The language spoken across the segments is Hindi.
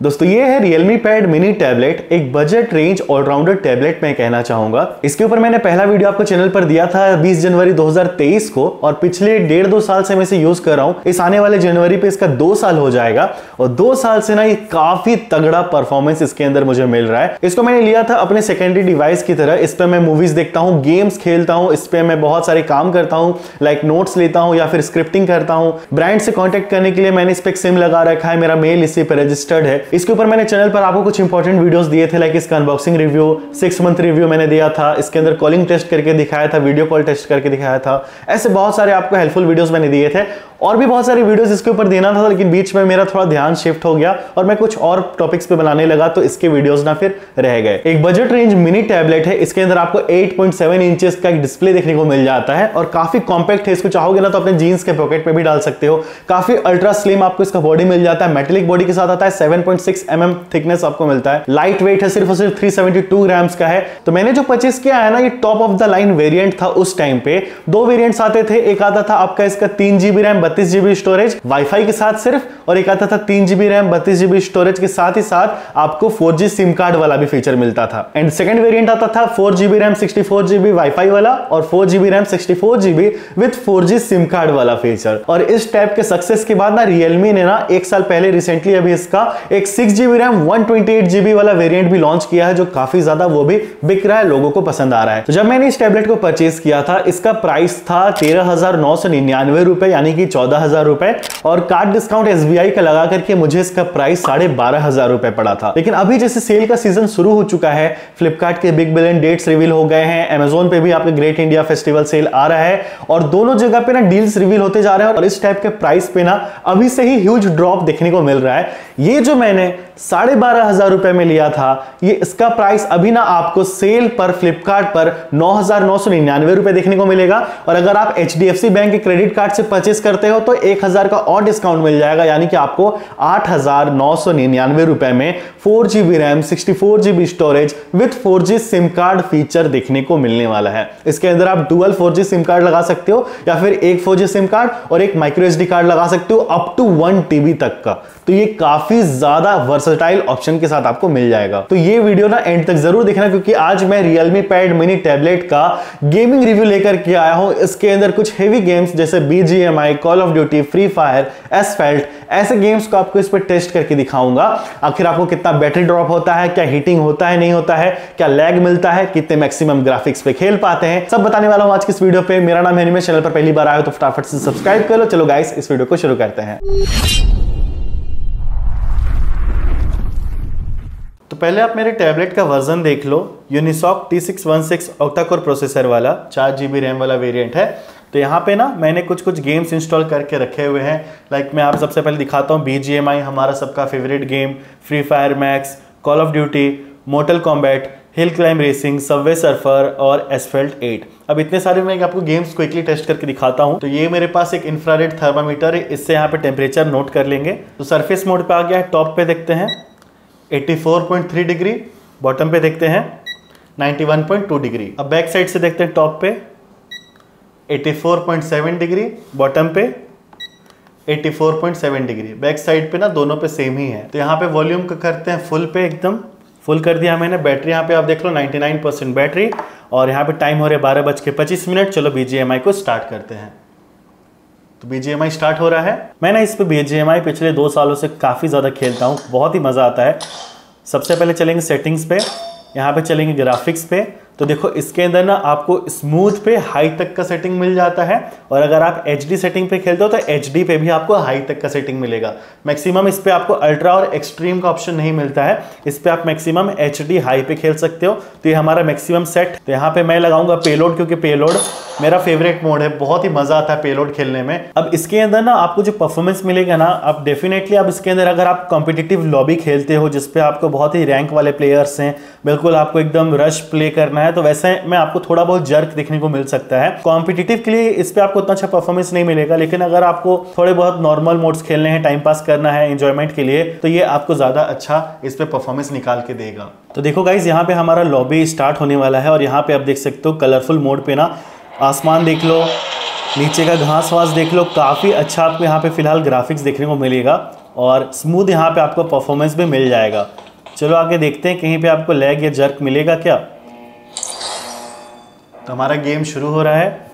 दोस्तों, ये है Realme Pad Mini टैबलेट एक बजट रेंज ऑलराउंडर टैबलेट मैं कहना चाहूँगा। इसके ऊपर मैंने पहला वीडियो आपको चैनल पर दिया था 20 जनवरी 2023 को, और पिछले डेढ़ दो साल से मैं इसे यूज़ कर रहा हूँ। इस आने वाले जनवरी पे इसका दो साल हो जाएगा, और दो साल से ना ये काफ़ी तगड़ा परफॉर्मेंस इसके अंदर मुझे मिल रहा है। इसको मैंने लिया था अपने सेकेंडरी डिवाइस की तरह। इस पर मैं मूवीज़ देखता हूँ गेम्स खेलता हूँ, इस पर मैं बहुत सारे काम करता हूँ लाइक नोट्स लेता हूँ या फिर स्क्रिप्टिंग करता हूँ। ब्रांड से कॉन्टेक्ट करने के लिए मैंने इस पर सिम लगा रखा है, मेरा मेल इसी पर रजिस्टर्ड है। इसके ऊपर मैंने चैनल पर आपको कुछ इंपॉर्टेंट वीडियोस दिए थे लाइक इसका unboxing review six month review मैंने दिया था। इसके अंदर कॉलिंग टेस्ट करके दिखाया था वीडियो कॉल टेस्ट करके दिखाया था। ऐसे बहुत सारे आपको हेल्पफुल वीडियोस मैंने दिए थे। और भी बहुत सारी वीडियोस इसके ऊपर देना था, लेकिन बीच में मेरा थोड़ा ध्यान शिफ्ट हो गया और मैं कुछ और टॉपिक्स पे बनाने लगा तो इसके वीडियोस ना फिर रह गए। एक बजट रेंज मिनी टैबलेट है, इसके अंदर आपको 8.7 इंचेस का एक डिस्प्ले देखने को मिल जाता है और काफ़ी कॉम्पैक्ट है, इसको चाहोगे ना तो अपने जीन्स के पॉकेट में भी डाल सकते हो। काफ़ी अल्ट्रा स्लिम आपको इसका बॉडी मिल जाता है मेटेलिक बॉडी के साथ आता है सेवन पॉइंट mm थिकनेस आपको मिलता है। लाइट वेट है, सिर्फ़ और सिर्फ़ थ्री ग्राम्स का है। तो मैंने जो परचेस किया है ना, ये top of the line variant था उस टाइम पे। दो वेरियंट्स आते थे, एक आता था आपका इसका तीन जीबी रैम बत्तीस जीबी स्टोरेज वाईफाई के साथ सिर्फ़ और एक आता था तीन जीबी रैम बत्तीस जीबी स्टोरेज के साथ ही साथ आपको फोर जी सिम कार्ड वाला भी फीचर मिलता था। एंड सेकंड वेरिएंट आता था four GB RAM sixty four GB wifi वाला और four GB RAM sixty four GB with four G SIM card वाला फीचर और इस टाइप के सक्सेस के बाद ना रियलमी ने ना एक साल पहले रिसेंटली अभी इसका एक six GB RAM one twenty eight GB वाला वेरियंट भी लॉन्च किया है, जो काफ़ी ज़्यादा वो भी बिक रहा है, लोगों को पसंद आ रहा है। तो जब मैंने इस टैबलेट को परचेज किया था, इसका प्राइस था तेरह हज़ार नौ सौ निन्यानवे रुपए, यानी कि चौदह हज़ार रुपए और कार्ड डिस्काउंट SBI का लगा करके मुझे इसका प्राइस साढ़े बारह हज़ार रुपए पड़ा था। लेकिन अभी जैसे सेल का सीज़न शुरू हो चुका है फ्लिपकार्ट के बिग बिलियन डेट्स रिवील हो गए हैं अमेजोन पे भी आपके ग्रेट इंडिया फेस्टिवल सेल आ रहा है और दोनों जगह पे ना डील्स रिवील होते जा रहे हैं और इस टाइप के प्राइस पे ना अभी से ही ह्यूज ड्रॉप देखने को मिल रहा है। ये जो मैंने साढ़े बारह हज़ार रुपए में लिया था, ये इसका प्राइस अभी ना आपको सेल पर फ्लिपकार्ट पर नौ हज़ार नौ सौ निन्यानवे रुपए देखने को मिलेगा। और अगर आप HDFC बैंक के क्रेडिट कार्ड से परचेस करते हो तो एक हज़ार का और डिस्काउंट मिल जाएगा, यानी कि आपको आठ हज़ार नौ सौ निन्यानवे रुपए में four GB RAM, sixty four GB storage with four G SIM card feature देखने को मिलने वाला है। इसके अंदर आप dual four G SIM card लगा सकते हो या फिर एक फोर जी सिम कार्ड और एक माइक्रो एसडी कार्ड लगा सकते हो अप टू वन टीबी तक का। तो ये काफ़ी ज़्यादा वर्सटाइल ऑप्शन के साथ आपको मिल जाएगा। तो ये वीडियो ना एंड तक ज़रूर देखना क्योंकि आज मैं Realme Pad Mini टैबलेट का गेमिंग रिव्यू लेकर के आया हूँ। इसके अंदर कुछ हेवी गेम्स जैसे BGMI, call of duty free fire asphalt ऐसे गेम्स को आपको इस पर टेस्ट करके दिखाऊँगा। आखिर आपको कितना बैटरी ड्रॉप होता है क्या हीटिंग होता है नहीं होता है क्या लैग मिलता है कितने मैक्सिमम ग्राफिक्स पे खेल पाते हैं सब बताने वाला हूँ आज की इस वीडियो पे। मेरा नाम है चैनल पर पहली बार आया तो फटाफट से सब्सक्राइब कर लो। चलो गाइस इस वीडियो को शुरू करते हैं। तो पहले आप मेरे टैबलेट का वर्जन देख लो Unisoc T six one six octacore processor वाला, चार जी बी रैम वाला वेरिएंट है। तो यहाँ पे ना मैंने कुछ कुछ गेम्स इंस्टॉल करके रखे हुए हैं। लाइक मैं आप सबसे पहले दिखाता हूँ बी जी एम आई हमारा सबका favourite game free fire max call of duty mortal combat hill climb racing subway surfer और एसफेल्ट 8 अब इतने सारे मैं आपको गेम्स क्विकली टेस्ट करके दिखाता हूँ। तो ये मेरे पास एक इंफ्रारेड थर्मामीटर है, इससे यहाँ पे टेम्परेचर नोट कर लेंगे। तो सरफेस मोड पे आ गया है टॉप पे देखते हैं। 84.3 डिग्री, बॉटम पे देखते हैं 91.2 डिग्री। अब बैक साइड से देखते हैं, टॉप पे 84.7 डिग्री, बॉटम पे 84.7 डिग्री। बैक साइड पे ना, दोनों पे सेम ही है। तो यहाँ पे वॉल्यूम करते हैं, फुल पे एकदम, फुल कर दिया मैंने। बैटरी यहाँ पे आप देख लो 99 परसेंट बैटरी, और यहाँ पे टाइम हो रहा है बारह बज के पच्चीस मिनट। चलो बीजीएमआई को स्टार्ट करते हैं। तो BGMI स्टार्ट हो रहा है। मैंने इस पे BGMI पिछले दो सालों से काफ़ी ज़्यादा खेलता हूँ, बहुत ही मज़ा आता है। सबसे पहले चलेंगे सेटिंग्स पे, यहाँ पे चलेंगे ग्राफिक्स पे। तो देखो, इसके अंदर ना आपको स्मूथ पे हाई तक का सेटिंग मिल जाता है और अगर आप एचडी सेटिंग पे खेलते हो तो एचडी पे भी आपको हाई तक का सेटिंग मिलेगा। मैक्सिमम इस पे आपको अल्ट्रा और एक्सट्रीम का ऑप्शन नहीं मिलता है। इस पे आप मैक्सिमम एचडी हाई पे खेल सकते हो। तो ये हमारा मैक्सिमम सेट तो यहाँ पे मैं लगाऊँगा पेलोड क्योंकि पेलोड मेरा फेवरेट मोड है। बहुत ही मज़ा आता है पेलोड खेलने में। अब इसके अंदर ना आपको जो परफॉर्मेंस मिलेगा ना आप डेफिनेटली आप इसके अंदर अगर आप कॉम्पिटिटिव लॉबी खेलते हो जिसपे आपको बहुत ही रैंक वाले प्लेयर्स हैं, बिल्कुल आपको एकदम रश प्ले करना तो वैसे में आपको थोड़ा बहुत जर्क देखने को मिल सकता है। कॉम्पिटिटिव के लिए इस पर आपको उतना अच्छा परफॉर्मेंस नहीं मिलेगा, लेकिन अगर आपको थोड़े बहुत नॉर्मल मोड्स खेलने हैं टाइम पास करना है इंजॉयमेंट के लिए तो ये आपको ज़्यादा अच्छा इस पर परफॉर्मेंस निकाल के देगा। तो देखो गाइज़ यहाँ पे हमारा लॉबी स्टार्ट होने वाला है, और यहाँ पे आप देख सकते हो कलरफुल मोड पे ना, आसमान देख लो, नीचे का घास वास देख लो, काफ़ी अच्छा आपको यहाँ पे फ़िलहाल ग्राफिक्स देखने को मिलेगा, और स्मूथ यहाँ पे आपको परफॉर्मेंस भी मिल जाएगा। चलो आगे देखते हैं, कहीं पे आपको लैग या जर्क मिलेगा क्या? तो हमारा गेम शुरू हो रहा है।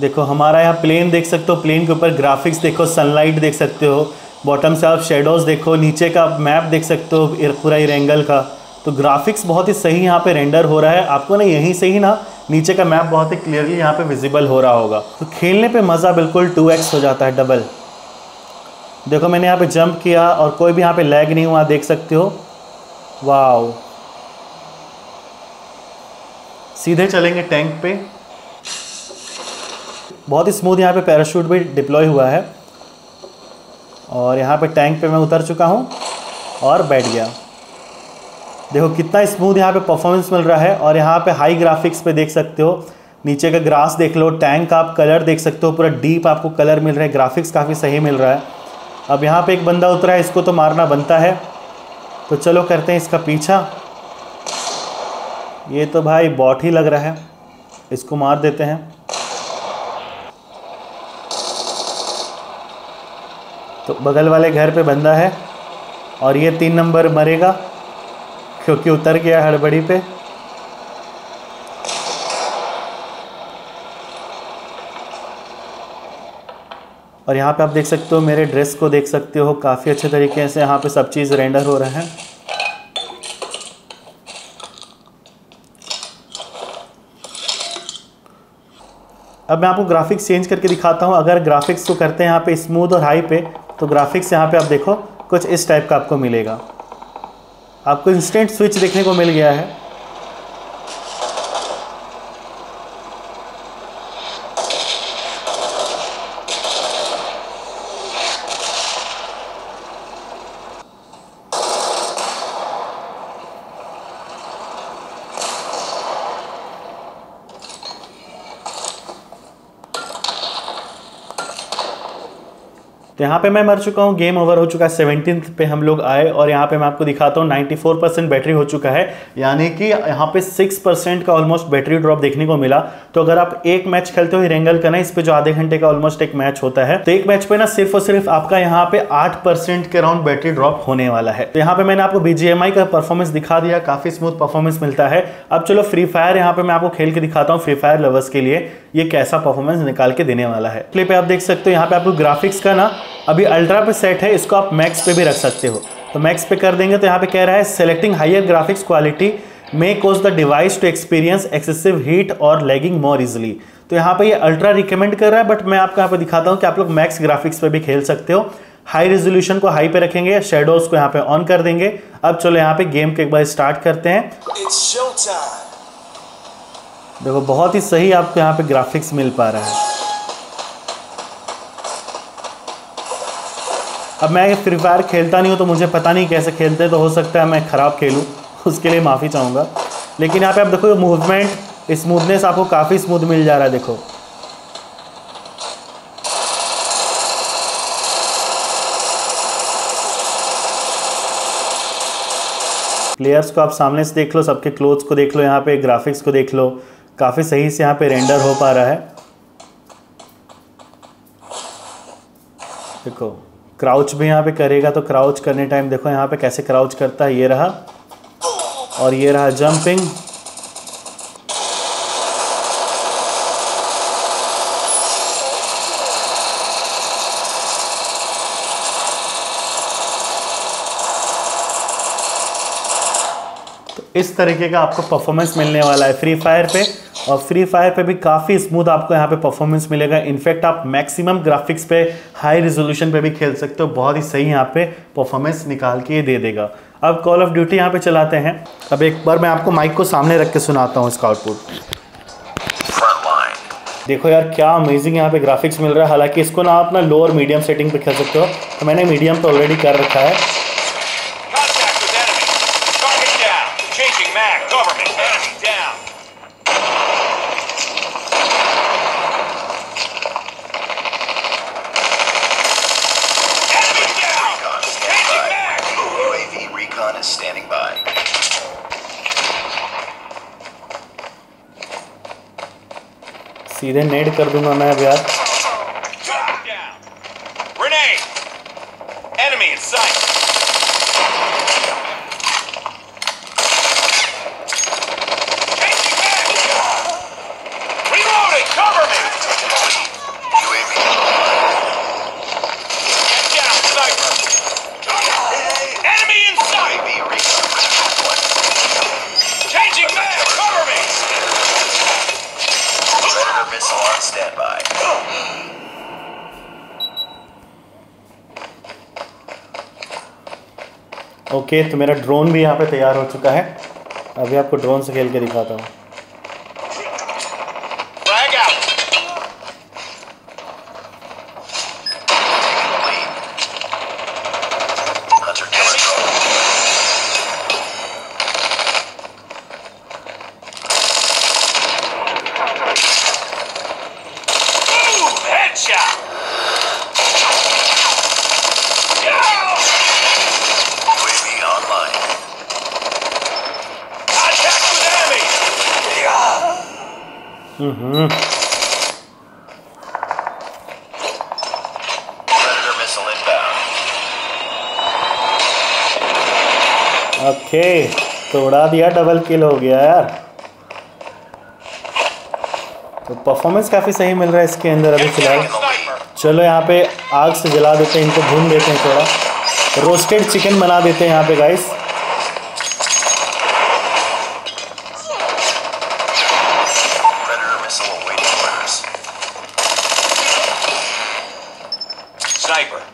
देखो, हमारा यहाँ प्लेन देख सकते हो। प्लेन के ऊपर ग्राफिक्स देखो सनलाइट देख सकते हो। बॉटम से आप शेडोज देखो, नीचे का मैप देख सकते हो, पूरा इरेंगल का। तो ग्राफिक्स बहुत ही सही यहाँ पे रेंडर हो रहा है। आपको ना यहीं से ही ना नीचे का मैप बहुत ही क्लियरली यहाँ पे विजिबल हो रहा होगा। तो खेलने पे मज़ा बिल्कुल टू एक्स हो जाता है डबल देखो, मैंने यहाँ पे जंप किया और कोई भी यहाँ पे लैग नहीं हुआ देख सकते हो। वाओ सीधे चलेंगे टैंक पे। बहुत ही स्मूथ यहाँ पे पैराशूट भी डिप्लॉय हुआ है। और यहाँ पे टैंक पे मैं उतर चुका हूँ और बैठ गया। देखो कितना स्मूथ यहाँ पे परफॉर्मेंस मिल रहा है और यहाँ पे हाई ग्राफिक्स पे देख सकते हो। नीचे का ग्रास देख लो टैंक का आप कलर देख सकते हो, पूरा डीप आपको कलर मिल रहा है ग्राफिक्स काफ़ी सही मिल रहा है। अब यहाँ पे एक बंदा उतरा है, इसको तो मारना बनता है। तो चलो करते हैं इसका पीछा। ये तो भाई बॉट ही लग रहा है, इसको मार देते हैं। तो बगल वाले घर पे बंदा है और ये तीन नंबर मरेगा। क्योंकि उतर गया हड़बड़ी पे। और यहाँ पे आप देख सकते हो, मेरे ड्रेस को देख सकते हो, काफ़ी अच्छे तरीके से यहाँ पे सब चीज़ रेंडर हो रहा है। अब मैं आपको ग्राफिक्स चेंज करके दिखाता हूँ। अगर ग्राफिक्स को करते हैं यहाँ पे स्मूथ और हाई पे तो ग्राफिक्स यहाँ पे आप देखो, कुछ इस टाइप का आपको मिलेगा। आपको इंस्टेंट स्विच देखने को मिल गया है। यहाँ पे मैं मर चुका हूँ गेम ओवर हो चुका है सेवनटीन पे हम लोग आए और यहाँ पे मैं आपको दिखाता हूँ 94 परसेंट बैटरी हो चुका है। यानी कि यहाँ पे 6 परसेंट का ऑलमोस्ट बैटरी ड्रॉप देखने को मिला। तो अगर आप एक मैच खेलते हो रेंगल का ना, इस पे जो आधे घंटे का ऑलमोस्ट एक मैच होता है तो एक मैच पे ना सिर्फ़ और सिर्फ़ आपका यहाँ पे आठ के अराउंड बैटरी ड्रॉप होने वाला है। तो यहाँ पे मैंने आपको बीजीएमआई का परफॉर्मेंस दिखा दिया, काफ़ी स्मूथ परफॉर्मेंस मिलता है। अब चलो फ्री फायर यहाँ पे मैं आपको खेल के दिखाता हूँ फ्री फायर लवर्स के लिए। ये कैसा परफॉर्मेंस निकाल के देने वाला है। प्ले पे आप देख सकते हो, यहाँ पे आपको ग्राफिक्स का ना अभी अल्ट्रा पे सेट है इसको आप मैक्स पे भी रख सकते हो। तो मैक्स पे कर देंगे तो यहाँ पे कह रहा है selecting higher graphics quality may cause the device to experience excessive heat और लेगिंग मोर इजिली तो यहाँ पे ये अल्ट्रा रिकमेंड कर रहा है बट मैं आपको यहाँ पे दिखाता हूँ कि आप लोग मैक्स ग्राफिक्स पे भी खेल सकते हो। हाई रेजोल्यूशन को हाई पे रखेंगे शेडोज को यहाँ पे ऑन कर देंगे। अब चलो यहाँ पे गेम के एक बार स्टार्ट करते हैं। देखो बहुत ही सही आपको यहाँ पे ग्राफिक्स मिल पा रहा है। अब मैं फ्री फायर खेलता नहीं हूँ तो मुझे पता नहीं कैसे खेलते तो हो सकता है मैं ख़राब खेलूँ, उसके लिए माफ़ी चाहूँगा। लेकिन यहाँ पे आप देखो मूवमेंट स्मूथनेस आपको काफ़ी स्मूथ मिल जा रहा है, देखो। प्लेयर्स को आप सामने से देख लो, सबके क्लोथ्स को देख लो, यहाँ पे ग्राफिक्स को देख लो, काफ़ी सही से यहाँ पे रेंडर हो पा रहा है। देखो। क्राउच भी यहाँ पे करेगा तो क्राउच करने टाइम देखो यहाँ पे कैसे क्राउच करता है, ये रहा। और ये रहा जंपिंग तो इस तरीके का आपको परफॉर्मेंस मिलने वाला है फ्री फायर पे। और फ्री फायर पे भी काफ़ी स्मूथ आपको यहाँ पे परफॉर्मेंस मिलेगा। इनफैक्ट आप मैक्सिमम ग्राफिक्स पे हाई रिजोल्यूशन पे भी खेल सकते हो। बहुत ही सही यहाँ पे परफॉर्मेंस निकाल के दे देगा। अब कॉल ऑफ़ ड्यूटी यहाँ पे चलाते हैं। अब एक बार मैं आपको माइक को सामने रख के सुनाता हूँ इसका आउटपुट देखो यार, क्या अमेजिंग यहाँ पे ग्राफिक्स मिल रहा है। हालाँकि इसको ना आप ना लोअर मीडियम सेटिंग पे खेल सकते हो। तो मैंने मीडियम तो ऑलरेडी कर रखा है। सीधे नेड कर दूँगा मैं अब यार। ओके तो मेरा ड्रोन भी यहाँ पे तैयार हो चुका है। अभी आपको ड्रोन से खेल के दिखाता हूँ। Predator missile inbound. ओके तो उड़ा दिया डबल किल हो गया यार। तो परफॉर्मेंस काफ़ी सही मिल रहा है इसके अंदर अभी फ़िलहाल। चलो यहाँ पे आग से जला देते हैं इनको भून देते हैं थोड़ा। रोस्टेड चिकन बना देते हैं यहाँ पे गाइस Sniper.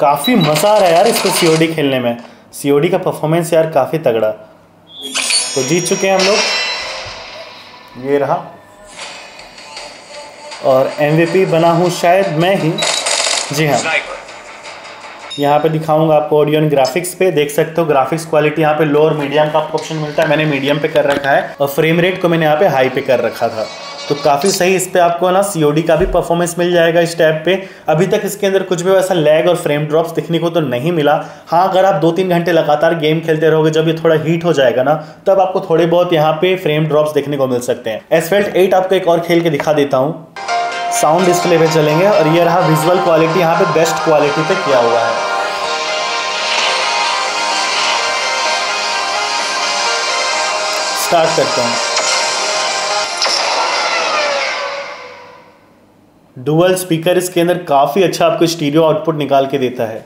काफ़ी मज़ा आ रहा है यार इसको सीओडी खेलने में। सीओडी का परफॉर्मेंस यार काफ़ी तगड़ा। तो जीत चुके हैं हम लोग। ये रहा। और एमवीपी बना हूँ शायद मैं ही। जी हाँ। यहाँ पे दिखाऊँगा आपको ऑडियो एंड ग्राफिक्स पे। देख सकते हो ग्राफिक्स क्वालिटी यहाँ पे लो और मीडियम का आपको ऑप्शन मिलता है। मैंने मीडियम पे कर रखा है। और फ्रेम रेट को मैंने यहाँ पे हाई पे कर रखा था। तो काफ़ी सही इस पर आपको ना सीओडी का भी परफॉर्मेंस मिल जाएगा इस टैब पे। अभी तक इसके अंदर कुछ भी वैसा लैग और फ्रेम ड्रॉप्स दिखने को तो नहीं मिला। हाँ अगर आप दो तीन घंटे लगातार गेम खेलते रहोगे, जब ये थोड़ा हीट हो जाएगा ना, तब आपको थोड़े बहुत यहाँ पे फ्रेम ड्रॉप्स देखने को मिल सकते हैं। एसफेल्ट एट आपको एक और खेल के दिखा देता हूँ। साउंड डिस्प्ले पे चलेंगे और ये रहा विजुअल क्वालिटी यहाँ पे बेस्ट क्वालिटी पे किया हुआ है। स्टार्ट करते हैं। डुअल स्पीकर इसके अंदर काफ़ी अच्छा आपको स्टीरियो आउटपुट निकाल के देता है।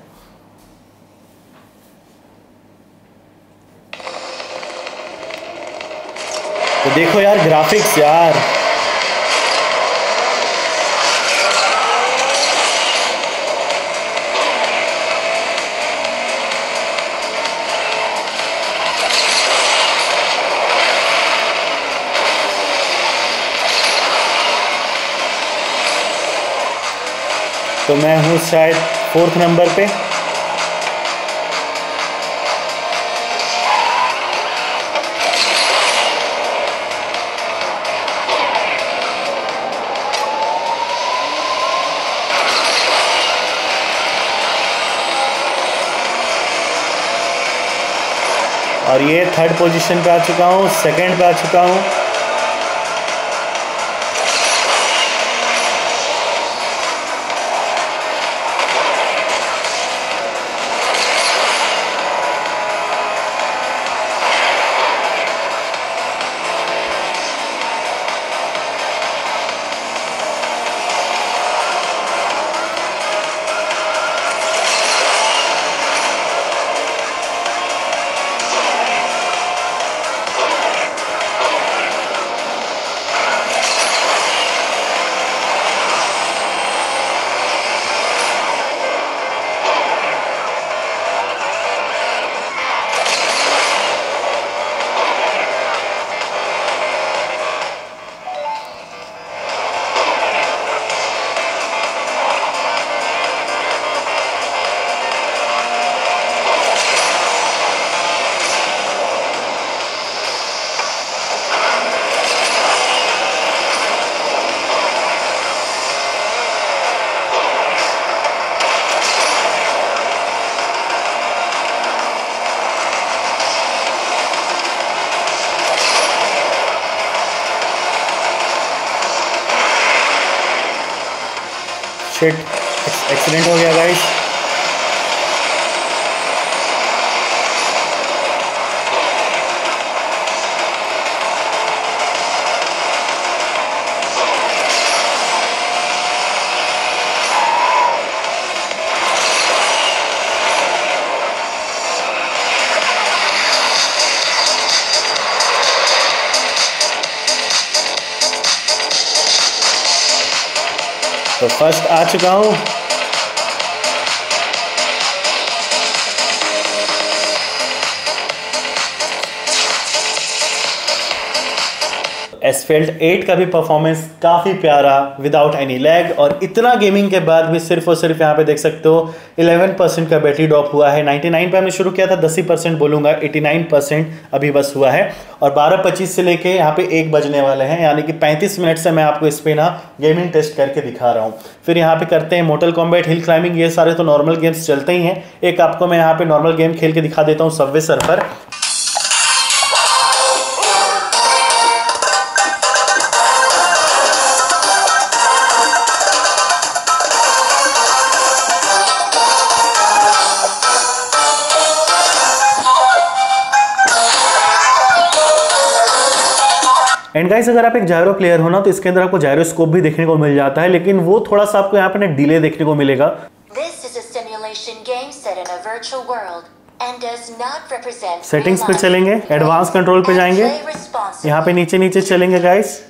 तो देखो यार ग्राफिक्स यार। तो मैं हूँ शायद फोर्थ नंबर पे। और ये थर्ड पोजीशन पे आ चुका हूँ सेकंड पे आ चुका हूँ। शिट एक्सीडेंट हो गया गाइस फ़र्स्ट आ चुका हूँ। एसफेल्ट 8 का भी परफॉर्मेंस काफ़ी प्यारा विदाउट एनी लैग और इतना गेमिंग के बाद भी सिर्फ़ और सिर्फ़ यहाँ पे देख सकते हो 11 परसेंट का बैटरी ड्रॉप हुआ है। 99 पे हमने शुरू किया था 10 ही परसेंट बोलूँगा 89 परसेंट अभी बस हुआ है। और 12:25 से लेके यहाँ पे एक बजने वाले हैं, यानी कि 35 मिनट से मैं आपको इस पर ना गेमिंग टेस्ट करके दिखा रहा हूँ। फिर यहाँ पे करते हैं मोटल कॉम्बैट हिल क्लाइंबिंग ये सारे तो नॉर्मल गेम्स चलते ही हैं। एक आपको मैं यहाँ पे नॉर्मल गेम खेल के दिखा देता हूँ सबवे सर्फर एंड गाइस अगर आप एक जायरो प्लेयर हो ना तो इसके अंदर आपको जायरोस्कोप भी देखने को मिल जाता है लेकिन वो थोड़ा सा आपको यहाँ पे ना डिले देखने को मिलेगा। सेटिंग्स पे चलेंगे एडवांस कंट्रोल पे जाएँगे। यहाँ पे नीचे नीचे चलेंगे गाइस.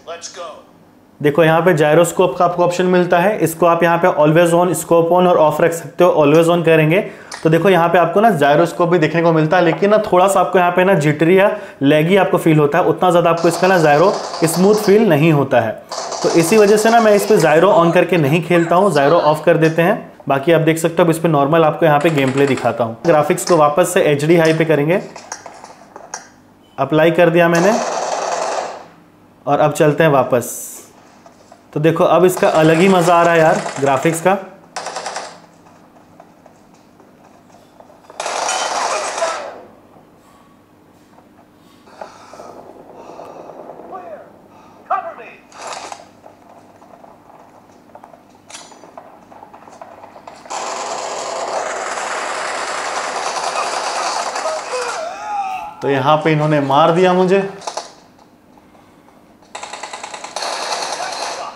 देखो, यहाँ पे जायरोस्कोप का आपको ऑप्शन मिलता है। इसको आप यहाँ पे ऑलवेज ऑन स्कोप ऑन और ऑफ़ रख सकते हो ऑलवेज ऑन करेंगे। तो देखो, यहाँ पे आपको ना जायरोस्कोप भी देखने को मिलता है, लेकिन ना थोड़ा सा आपको यहाँ पे ना जिटरी या लेगी आपको फील होता है। उतना ज़्यादा आपको इसका ना जायरो स्मूथ फील नहीं होता है। तो इसी वजह से ना मैं इस पर जायरो ऑन करके नहीं खेलता हूँ जायरो ऑफ़ कर देते हैं। बाकी आप देख सकते हो इस पर नॉर्मल आपको यहाँ पे गेम प्ले दिखाता हूँ। ग्राफिक्स को वापस से एचडी हाई पे करेंगे। अप्लाई कर दिया मैंने। और अब चलते हैं वापस। तो देखो, अब इसका अलग ही मज़ा आ रहा है यार ग्राफिक्स का। तो यहाँ पे इन्होंने मार दिया मुझे।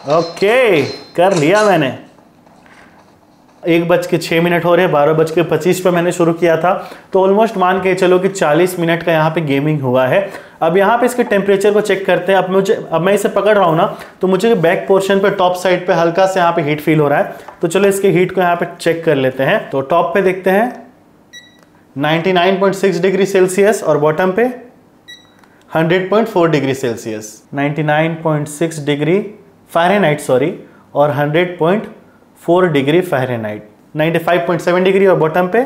ओके कर लिया मैंने। एक बज के छः मिनट हो रहे हैं, बारह बज के पच्चीस पर मैंने शुरू किया था। तो ऑलमोस्ट मान के चलो कि चालीस मिनट का यहाँ पे गेमिंग हुआ है। अब यहाँ पे इसके टेम्परेचर को चेक करते हैं। अब मुझे अब मैं इसे पकड़ रहा हूँ ना तो मुझे बैक पोर्शन पे टॉप साइड पे हल्का से यहाँ पे हीट फील हो रहा है। तो चलो इसके हीट को यहाँ पे चेक कर लेते हैं। तो टॉप पे देखते हैं। 99.6 डिग्री सेल्सियस और बॉटम पे 100.4 degree Celsius 99.6 degree Fahrenheit sorry और 100.4 डिग्री फ़ारेनहाइट 95.7 डिग्री और बॉटम पे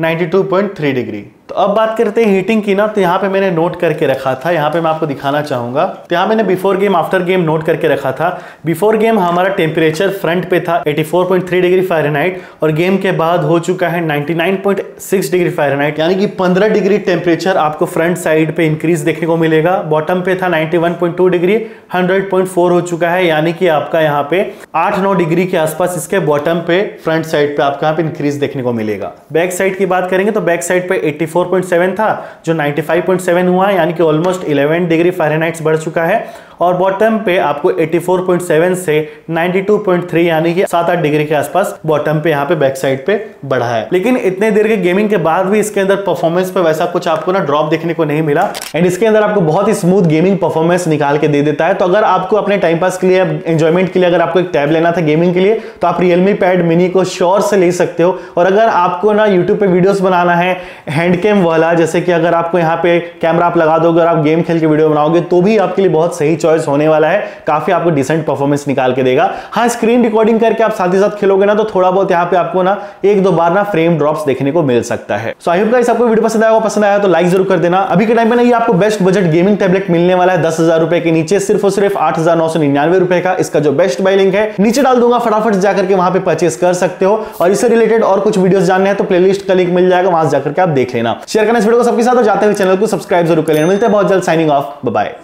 92.3 डिग्री तो अब बात करते हैं हीटिंग की ना तो यहाँ पे मैंने नोट करके रखा था, यहाँ पे मैं आपको दिखाना चाहूँगा। तो यहाँ मैंने before game after game note करके रखा था। बिफोर गेम हमारा टेम्परेचर फ्रंट पे था 84.3 डिग्री फ़ारेनहाइट और गेम के बाद हो चुका है 99.6 डिग्री फ़ारेनहाइट यानी कि 15 डिग्री टेम्परेचर आपको फ्रंट साइड पे इंक्रीज देखने को मिलेगा। बॉटम पे था 91.2 डिग्री 100.4 हो चुका है। यानी कि आपका यहाँ पे 8-9 डिग्री के आसपास इसके बॉटम पे फ्रंट साइड पे आपको यहाँ पे इंक्रीज देखने को मिलेगा। बैक साइड की बात करेंगे तो बैक साइड पे 84.7 था, जो 95.7 हुआ है, यानी कि ऑलमोस्ट 11 डिग्री फ़ारेनहाइट्स बढ़ चुका है। और बॉटम पे आपको 84.7 से 92.3 यानी कि 7-8 डिग्री के आसपास बॉटम पे, यहाँ पे बैक साइड पे बढ़ा है। लेकिन इतने देर के गेमिंग के बाद भी इसके अंदर परफॉर्मेंस पे वैसा कुछ आपको ना ड्रॉप देखने को नहीं मिला। एंड इसके अंदर आपको बहुत ही स्मूथ गेमिंग परफॉर्मेंस निकाल के दे देता है। तो अगर आपको अपने टाइम पास के लिए एंजॉयमेंट के लिए अगर आपको एक टैब लेना था गेमिंग के लिए तो आप रियलमी पैड मिनी को श्योर से ले सकते हो। और अगर आपको ना यूट्यूब पे वीडियोस बनाना है हैंड कैम वाला जैसे कि अगर आपको यहाँ पे कैमरा आप लगा दोगे और आप गेम खेल के वीडियो बनाओगे तो भी आपके लिए बहुत सही चॉइस होने वाला है। काफ़ी आपको डिसेंट परफॉर्मेंस निकाल के देगा। हाँ स्क्रीन रिकॉर्डिंग करके आप साथ ही साथ खेलोगे ना तो थोड़ा बहुत यहाँ पे आपको ना एक दो बार ना फ्रेम ड्रॉप्स देखने को मिल सकता है। सो आई होप आपको वीडियो पसंद आया पसंद आया तो लाइक ज़रूर कर देना। अभी के टाइम में ना ये आपको बेस्ट बजट गेमिंग टैबलेट मिलने वाला है, दस के नीचे, सिर्फ़ और सिर्फ़ आठ का इसका जो बेस्ट बाय लिंक है, नीचे डाल दूँगा, फटाफट जाकर के वहाँ पे परचेस कर सकते हो। और इससे रिलेटेड और कुछ वीडियोस जानने हैं तो प्लेलिस्ट का लिंक मिल जाएगा, वहाँ जाकर के आप देख लेना शेयर करना इस वीडियो को सबके साथ और जाते हुए चैनल को सब्सक्राइब ज़रूर कर लेना। मिलते हैं बहुत जल्द साइनिंग ऑफ़ बाय